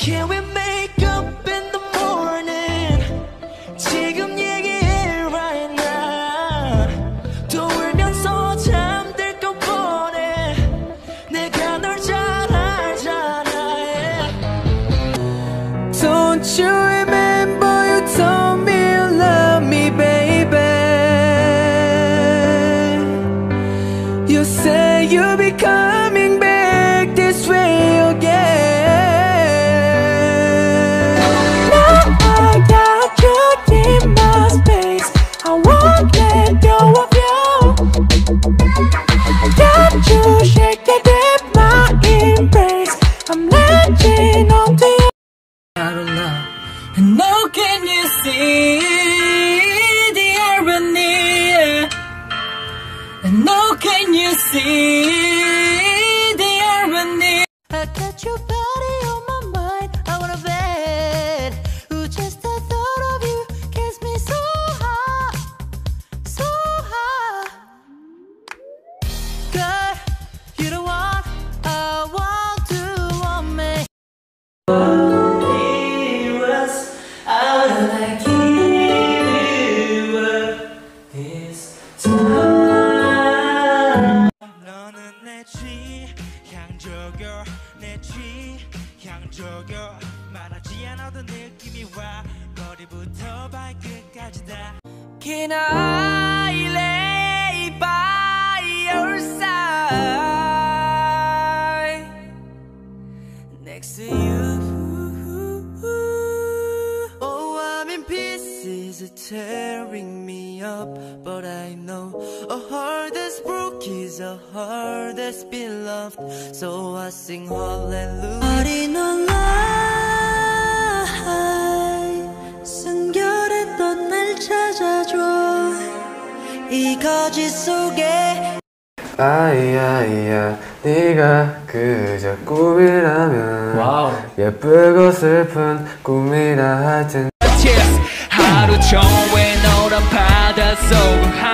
Can we make up in the morning? 지금 얘기해 right now. 또 울면서 잠들 것 뻔해. 내가 널 잘 알잖아. Don't you remember you told me you love me, baby? You say you'll be And now can you see the irony? And now can you see the irony? I got your body on my 저격 말하지 않아도 느낌이 와 머리부터 발끝까지 다긴 I lay by your side next to you. Oh, I'm in pieces, it's tearing me up. But I know a heart that's broke Is a heart that's been loved. So I sing hallelujah. 어린 온라인 숨겨랬던 날 찾아줘 이 거짓 속에 아이야이야 네가 그저 꿈이라면 와우. 예쁘고 슬픈 꿈이라 할텐 하루 종일 노란 바다 항해